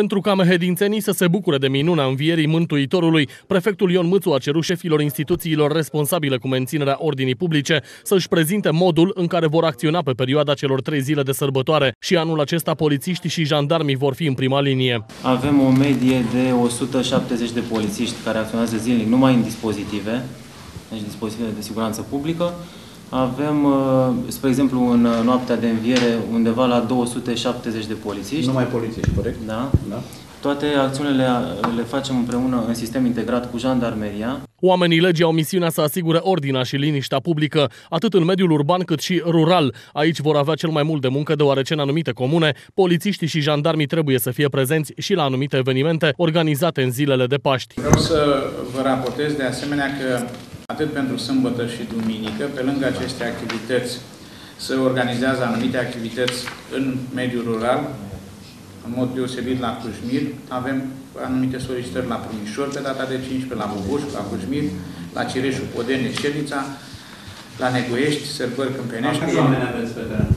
Pentru ca mehedințenii să se bucure de minuna învierii Mântuitorului, prefectul Ion Mâțu a cerut șefilor instituțiilor responsabile cu menținerea ordinii publice să-și prezinte modul în care vor acționa pe perioada celor trei zile de sărbătoare și anul acesta polițiștii și jandarmii vor fi în prima linie. Avem o medie de 170 de polițiști care acționează zilnic numai în dispozitive, deci dispozitive de siguranță publică, avem, uh, spre exemplu, în uh, noaptea de înviere, undeva la 270 de polițiști. Numai polițiști, corect? Da. da. Toate acțiunile le facem împreună în sistem integrat cu jandarmeria. Oamenii legii au misiunea să asigure ordinea și liniștea publică, atât în mediul urban cât și rural. Aici vor avea cel mai mult de muncă, deoarece în anumite comune, polițiștii și jandarmii trebuie să fie prezenți și la anumite evenimente organizate în zilele de Paști. Vreau să vă raportez de asemenea că atât pentru sâmbătă și duminică, pe lângă aceste activități, se organizează anumite activități în mediul rural, în mod deosebit la Cujmir. Avem anumite solicitări la Prumișor pe data de 15, la Bubuș, la Cujmir, la Cireșul, Podene, Șelița, la Neguiești, Sărbări Câmpenești. Câți oameni aveți pe teren?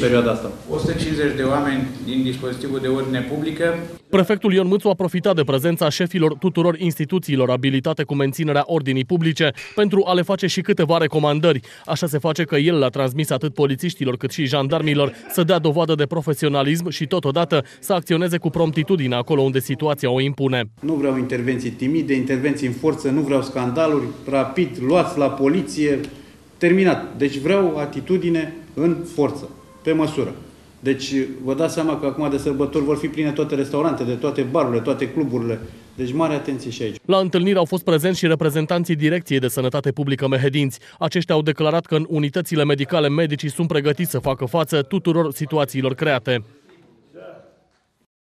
Deci, în perioada asta. 150 de oameni din dispozitivul de ordine publică. Prefectul Ion Mâțu a profitat de prezența șefilor tuturor instituțiilor abilitate cu menținerea ordinii publice pentru a le face și câteva recomandări. Așa se face că el le-a transmis atât polițiștilor cât și jandarmilor să dea dovadă de profesionalism și totodată să acționeze cu promptitudine acolo unde situația o impune. Nu vreau intervenții timide, intervenții în forță, nu vreau scandaluri, rapid, luați la poliție, terminat. Deci vreau atitudine în forță pe măsură. Deci vă dați seama că acum de sărbători vor fi pline toate restaurantele, toate barurile, toate cluburile. Deci mare atenție și aici. La întâlnire au fost prezenți și reprezentanții Direcției de Sănătate Publică Mehedinți. Aceștia au declarat că în unitățile medicale medicii sunt pregătiți să facă față tuturor situațiilor create.